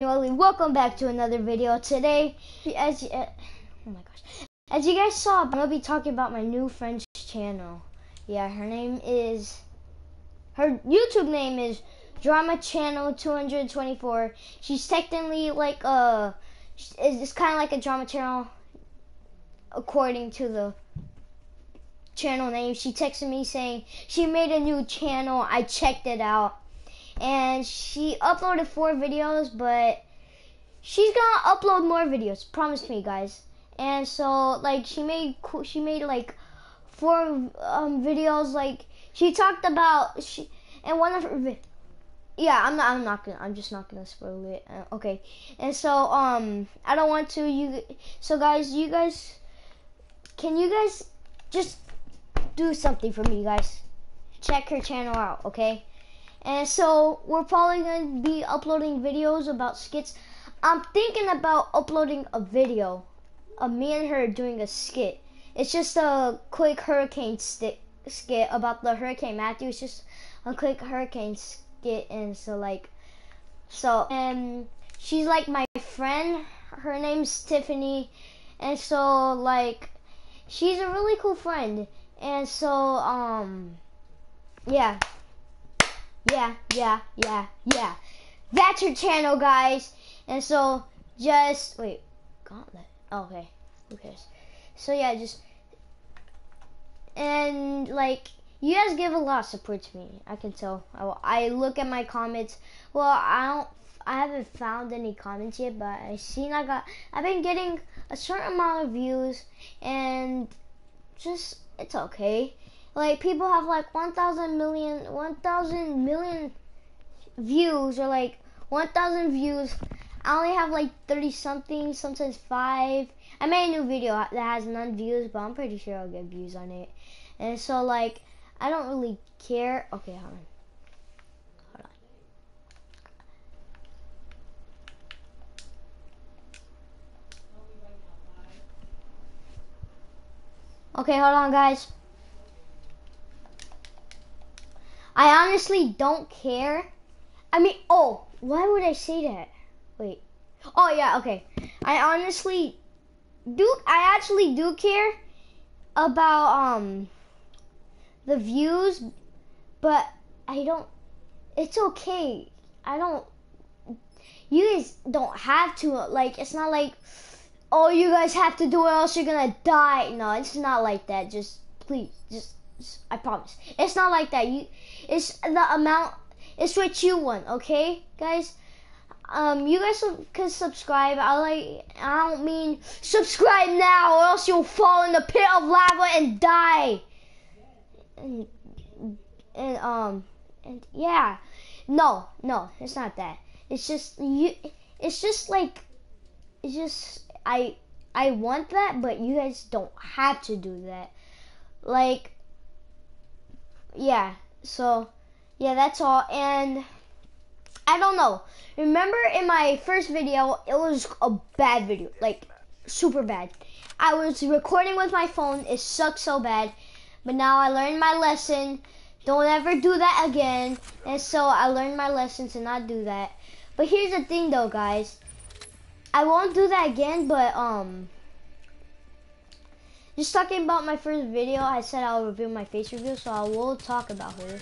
Anyway, welcome back to another video. Today, as uh, oh my gosh, as you guys saw, I'm gonna be talking about my new French channel. Yeah, her name is her YouTube name is Drama Channel 224. She's technically like a it's kind of like a drama channel according to the channel name. She texted me saying she made a new channel. I checked it out and she uploaded four videos, but she's gonna upload more videos. Promise me, guys. And so, like, she made she made like four um, videos. Like, she talked about she and one of her. Yeah, I'm not. I'm not gonna. I'm just not gonna spoil it. Uh, okay. And so, um, I don't want to. You. So, guys, you guys, can you guys just do something for me, guys? Check her channel out, okay? And so we're probably going to be uploading videos about skits. I'm thinking about uploading a video of me and her doing a skit. It's just a quick hurricane skit about the Hurricane Matthew. It's just a quick hurricane skit, and so like, so and she's like my friend. Her name's Tiffany, and so like, she's a really cool friend, and so um, yeah. Yeah, yeah, yeah, yeah. That's your channel, guys. And so, just, wait, gauntlet. Oh, okay, who cares? So, yeah, just, and, like, you guys give a lot of support to me. I can tell. I, I look at my comments. Well, I don't, I haven't found any comments yet, but I seen I got, I've been getting a certain amount of views, and just, it's okay like people have like 1,000 million, 1,000 million views or like 1,000 views. I only have like 30 something, sometimes five. I made a new video that has none views, but I'm pretty sure I'll get views on it. And so like, I don't really care. Okay, hold on. Hold on. Okay, hold on guys. I honestly don't care. I mean, oh, why would I say that? Wait. Oh, yeah, okay. I honestly do, I actually do care about, um, the views, but I don't, it's okay. I don't, you guys don't have to, like, it's not like, oh, you guys have to do it else you're gonna die. No, it's not like that. Just, please, just I promise. It's not like that. You, it's the amount. It's what you want, okay, guys. Um, you guys can subscribe. I like. I don't mean subscribe now, or else you'll fall in the pit of lava and die. And, and um, and yeah, no, no, it's not that. It's just you. It's just like, it's just I. I want that, but you guys don't have to do that. Like, yeah, so yeah, that's all. And I don't know. Remember in my first video, it was a bad video, like super bad. I was recording with my phone. It sucked so bad. But now I learned my lesson. Don't ever do that again. And so I learned my lesson to not do that. But here's the thing though, guys. I won't do that again, but um just talking about my first video, I said I'll review my face review, so I will talk about her.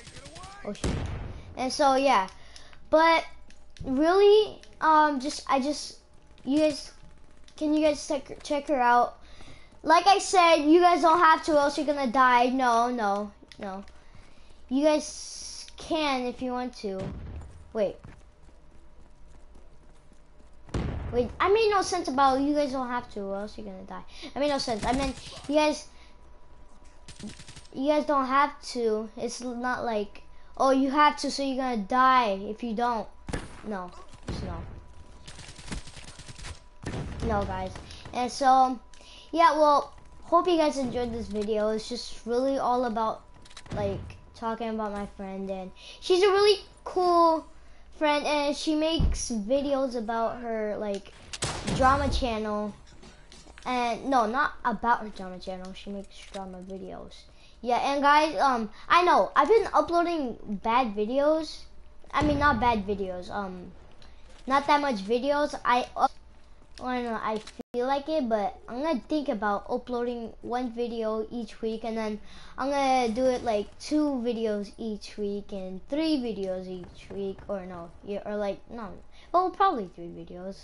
Oh shit. And so yeah, but really, um, just I just you guys, can you guys check check her out? Like I said, you guys don't have to, else you're gonna die. No, no, no. You guys can if you want to. Wait, Wait, I made no sense about you guys don't have to, or else you're gonna die. I made no sense. I mean, you guys, you guys don't have to. It's not like, oh, you have to, so you're gonna die if you don't. No, no. No, guys. And so, yeah, well, hope you guys enjoyed this video. It's just really all about, like, talking about my friend, and she's a really cool friend and she makes videos about her like drama channel. And no not about her drama channel. She makes drama videos. Yeah and guys um i know i've been uploading bad videos. I mean not bad videos um not that much videos. I, I don't know, I feel like it, but I'm gonna think about uploading one video each week, and then I'm gonna do it like two videos each week and three videos each week, or no, yeah, or like no, well, probably three videos.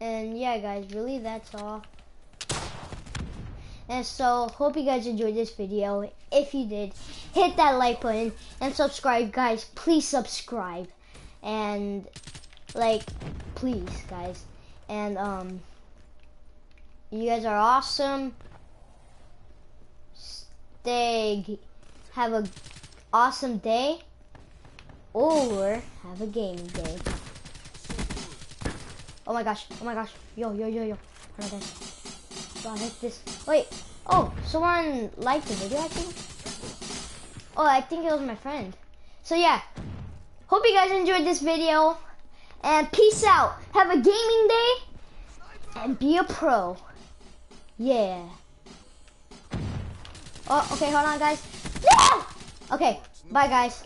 And yeah, guys, really, that's all. And so, hope you guys enjoyed this video. If you did, hit that like button and subscribe, guys. Please subscribe. And, like, please, guys. And, um, you guys are awesome. Stay, have a awesome day. Or have a gaming day. Oh my gosh, oh my gosh. Yo, yo, yo, yo. Hold on, guys. I hit this. Wait. Oh, someone liked the video, I think. Oh, I think it was my friend. So yeah. Hope you guys enjoyed this video. And peace out. Have a gaming day. And be a pro. Yeah. Oh, okay, hold on, guys. Yeah! Okay, bye, guys.